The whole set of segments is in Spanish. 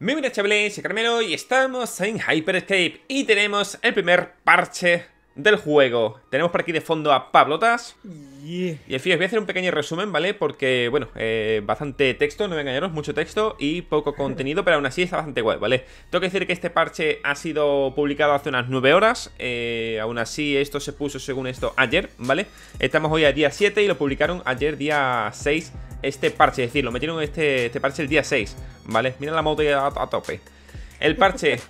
Muy buenas chavales, soy Carmelo y estamos en Hyper Escape y tenemos el primer parche del juego. Tenemos por aquí de fondo a Pablotas. Y en fin, os voy a hacer un pequeño resumen, ¿vale? Porque, bueno, eh, bastante texto, no a engañaros, mucho texto y poco contenido, pero aún así está bastante guay, ¿vale? Tengo que decir que este parche ha sido publicado hace unas 9 horas. Eh, aún así, esto se puso, según esto, ayer, ¿vale? Estamos hoy a día 7 y lo publicaron ayer día 6 este parche, es decir, lo metieron este, este parche el día 6, ¿vale? Mira la moto a, a tope. El parche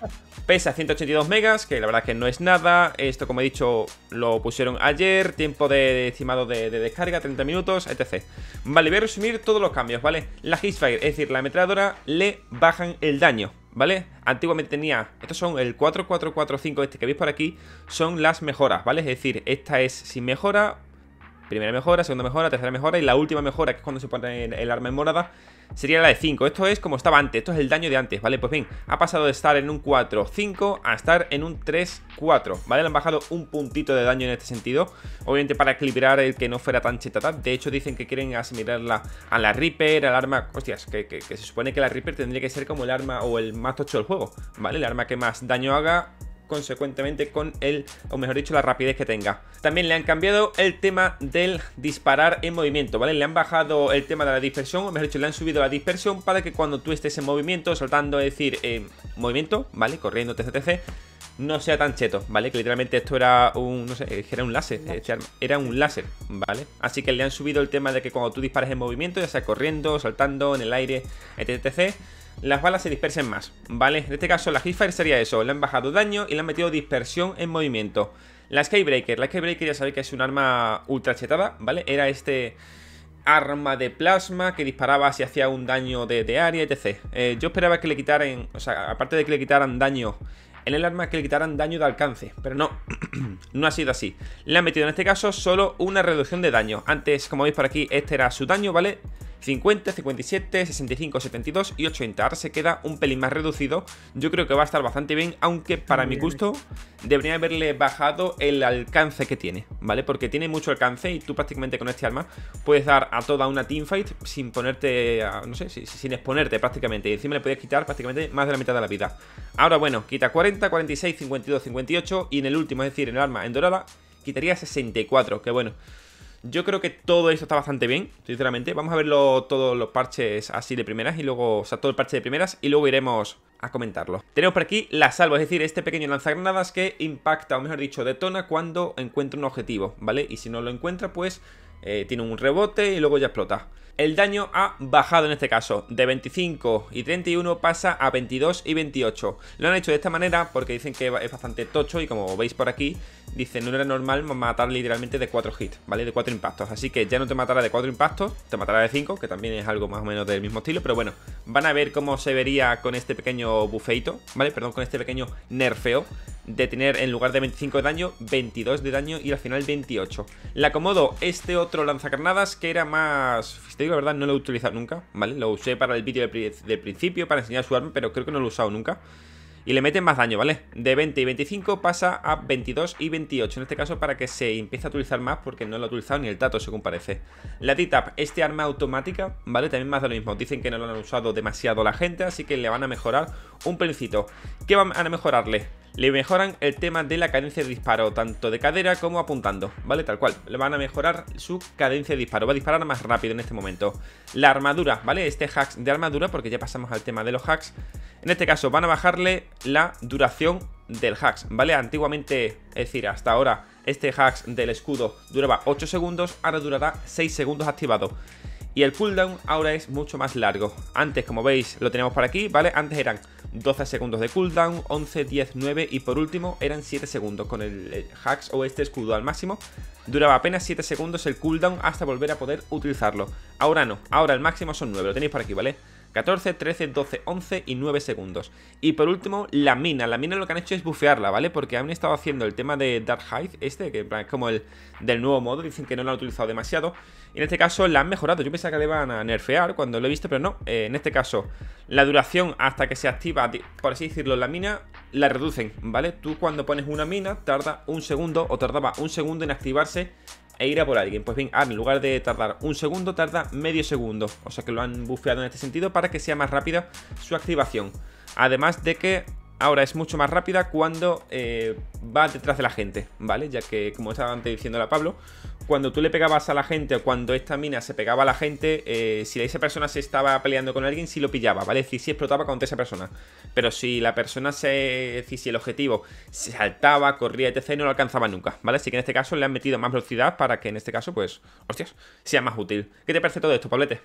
pesa 182 megas, que la verdad que no es nada. Esto, como he dicho, lo pusieron ayer. Tiempo de, estimado de, descarga, 30 minutos, etc. Vale, voy a resumir todos los cambios, ¿vale? La Hitsfire, es decir, la ametralladora, le bajan el daño, ¿vale? Antiguamente tenía, estos son el 4445 este que veis por aquí, son las mejoras, ¿vale? Es decir, esta es sin mejora, primera mejora, segunda mejora, tercera mejora y la última mejora, que es cuando se pone el arma en morada, sería la de 5. Esto es como estaba antes, esto es el daño de antes, ¿vale? Pues bien, ha pasado de estar en un 4-5 a estar en un 3-4, ¿vale? Le han bajado un puntito de daño en este sentido, obviamente para equilibrar el que no fuera tan chetata. De hecho, dicen que quieren asimilarla a la Reaper, al arma... Hostias, que, que, se supone que la Reaper tendría que ser como el arma o el más tocho del juego, ¿vale? El arma que más daño haga consecuentemente con el, o mejor dicho, la rapidez que tenga. También le han cambiado el tema del disparar en movimiento, ¿vale? Le han bajado el tema de la dispersión, o mejor dicho, le han subido la dispersión para que cuando tú estés en movimiento, saltando, es decir, en movimiento, ¿vale? Corriendo, etc, no sea tan cheto, ¿vale? Que literalmente esto era un, no sé, era un láser, era un láser, ¿vale? Así que le han subido el tema de que cuando tú dispares en movimiento, ya sea corriendo, saltando, en el aire, etc las balas se dispersen más, ¿vale? En este caso la Hitfire sería eso, le han bajado daño y le han metido dispersión en movimiento. La Skybreaker, la Skybreaker ya sabéis que es un arma ultra chetada, ¿vale? Era este arma de plasma que disparaba si hacía un daño de, área, etc. Eh, yo esperaba que le quitaran, o sea, aparte de que le quitaran daño en el arma, que le quitaran daño de alcance, pero no, no ha sido así. Le han metido en este caso solo una reducción de daño. Antes, como veis por aquí, este era su daño, ¿vale? 50, 57, 65, 72 y 80. Ahora se queda un pelín más reducido. Yo creo que va a estar bastante bien, aunque para mi gusto debería haberle bajado el alcance que tiene, ¿vale? Porque tiene mucho alcance y tú prácticamente con este arma puedes dar a toda una teamfight sin ponerte, no sé, sin exponerte prácticamente. Y encima le puedes quitar prácticamente más de la mitad de la vida. Ahora bueno, quita 40, 46, 52, 58 y en el último, es decir, en el arma en dorada, quitaría 64, que bueno... Yo creo que todo esto está bastante bien, sinceramente. Vamos a verlo todos los parches así de primeras y luego, o sea, todo el parche de primeras y luego iremos a comentarlo. Tenemos por aquí la salvo, es decir, este pequeño lanzagranadas que impacta, o mejor dicho, detona cuando encuentra un objetivo, ¿vale? Y si no lo encuentra, pues eh, tiene un rebote y luego ya explota el daño ha bajado en este caso. De 25 y 31 pasa a 22 y 28. Lo han hecho de esta manera porque dicen que es bastante tocho y como veis por aquí, dicen no era normal matar literalmente de 4 hits, ¿vale? De 4 impactos. Así que ya no te matará de 4 impactos, te matará de 5, que también es algo más o menos del mismo estilo. Pero bueno, van a ver cómo se vería con este pequeño bufeito, ¿vale? Perdón, con este pequeño nerfeo de tener en lugar de 25 de daño, 22 de daño y al final 28. Le acomodo este otro lanzacarnadas que era más... Te digo la verdad, no lo he utilizado nunca, ¿vale? Lo usé para el vídeo del, principio, para enseñar su arma, pero creo que no lo he usado nunca. Y le meten más daño, ¿vale? De 20 y 25 pasa a 22 y 28, en este caso para que se empiece a utilizar más porque no lo ha utilizado ni el Tato, según parece. La D-Tap, este arma automática, ¿vale? También más de lo mismo. Dicen que no lo han usado demasiado la gente, así que le van a mejorar un principio. ¿Qué van a mejorarle? le mejoran el tema de la cadencia de disparo, tanto de cadera como apuntando, ¿vale? Tal cual, le van a mejorar su cadencia de disparo, va a disparar más rápido en este momento. La armadura, ¿vale? Este hacks de armadura, porque ya pasamos al tema de los hacks, en este caso van a bajarle la duración del hacks, ¿vale? Antiguamente, es decir, hasta ahora, este hacks del escudo duraba 8 segundos, ahora durará 6 segundos activado. Y el cooldown ahora es mucho más largo. Antes, como veis, lo tenemos por aquí, ¿vale? Antes eran 12 segundos de cooldown, 11, 10, 9 y por último eran 7 segundos con el, hacks o este escudo al máximo. Duraba apenas 7 segundos el cooldown hasta volver a poder utilizarlo. Ahora no, ahora el máximo son 9, lo tenéis por aquí, ¿vale? 14, 13, 12, 11 y 9 segundos. Y por último, la mina. La mina lo que han hecho es bufearla, ¿vale? Porque han estado haciendo el tema de Dark Hive, este, que es como el del nuevo modo. Dicen que no lo han utilizado demasiado. Y en este caso la han mejorado. Yo pensaba que le iban a nerfear cuando lo he visto, pero no. Eh, en este caso, la duración hasta que se activa, por así decirlo, la mina, la reducen, ¿vale? Tú cuando pones una mina, tarda un segundo o tardaba un segundo en activarse e ir a por alguien. Pues bien, en lugar de tardar un segundo, tarda medio segundo. O sea que lo han bufeado en este sentido para que sea más rápida su activación. Además de que ahora es mucho más rápida cuando eh, va detrás de la gente, ¿vale? Ya que, como estaba antes diciendo la Pablo, cuando tú le pegabas a la gente o cuando esta mina se pegaba a la gente, eh, si esa persona se estaba peleando con alguien, sí lo pillaba, ¿vale? Es decir, sí explotaba contra esa persona. Pero si la persona se. Es decir, si el objetivo se saltaba, corría, etc., no lo alcanzaba nunca, ¿vale? Así que en este caso le han metido más velocidad para que en este caso, pues, hostias, sea más útil. ¿Qué te parece todo esto, Pablete?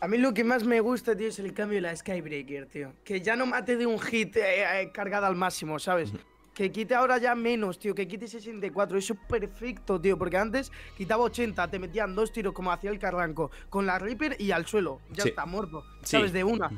A mí lo que más me gusta, tío, es el cambio de la Skybreaker, tío. Que ya no mate de un hit eh, eh, cargada al máximo, ¿sabes? Que quite ahora ya menos, tío, que quite 64. Eso es perfecto, tío, porque antes quitaba 80, te metían dos tiros como hacía el Carranco, con la Reaper y al suelo. Ya está muerto, ¿sabes? De una.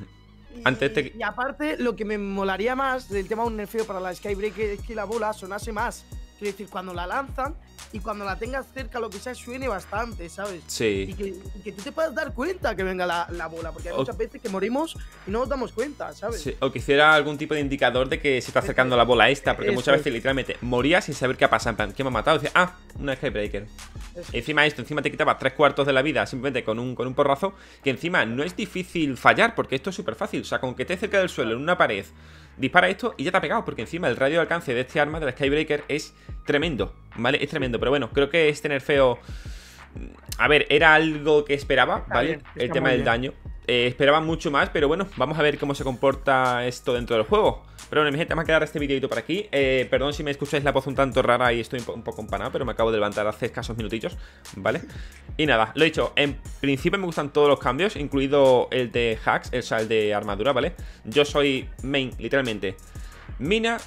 Y, Antes te... y, aparte, lo que me molaría más del tema de un nerfeo para la Skybreaker es que la bola sonase más. Quiero decir, cuando la lanzan y cuando la tengas cerca, lo que sea, suene bastante, ¿sabes? Sí. Y que, y que tú te puedas dar cuenta que venga la, la bola, porque hay O- muchas veces que morimos y no nos damos cuenta, ¿sabes? Sí, o que hiciera algún tipo de indicador de que se está acercando la bola esta, porque Eso muchas es. veces literalmente moría sin saber qué pasa. En plan, ¿quién me ha matado? Y dice, ah, una Skybreaker. Encima esto, encima te quitaba tres cuartos de la vida simplemente con un, con un porrazo, que encima no es difícil fallar, porque esto es súper fácil. O sea, con que esté cerca del suelo, en una pared, dispara esto y ya te ha pegado, porque encima el radio de alcance de este arma, de la Skybreaker, es tremendo, ¿vale? Es tremendo, pero bueno, creo que este nerfeo... A ver, era algo que esperaba, ¿vale? el tema del daño. Eh, esperaba mucho más, pero bueno, vamos a ver cómo se comporta esto dentro del juego. Pero bueno, mi gente, vamos a quedar este videito por aquí. Eh, perdón si me escucháis la voz un tanto rara y estoy un, po- un poco empanado, pero me acabo de levantar hace escasos minutillos, ¿vale? Y nada, lo he dicho, en principio me gustan todos los cambios, incluido el de hacks, o sea, el de armadura, ¿vale? Yo soy main, literalmente, mina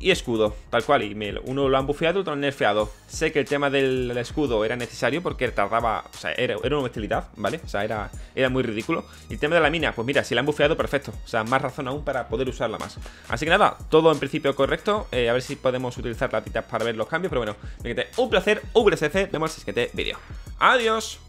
y escudo, tal cual, y uno lo han bufeado, otro lo han nerfeado. Sé que el tema del escudo era necesario porque tardaba, o sea, era, era una bestialidad, ¿vale? O sea, era, era muy ridículo. Y el tema de la mina, pues mira, si la han bufeado, perfecto. O sea, más razón aún para poder usarla más. Así que nada, todo en principio correcto. Eh, a ver si podemos utilizar latitas para ver los cambios, pero bueno, un placer, VSC, vemos en el siguiente vídeo. Adiós.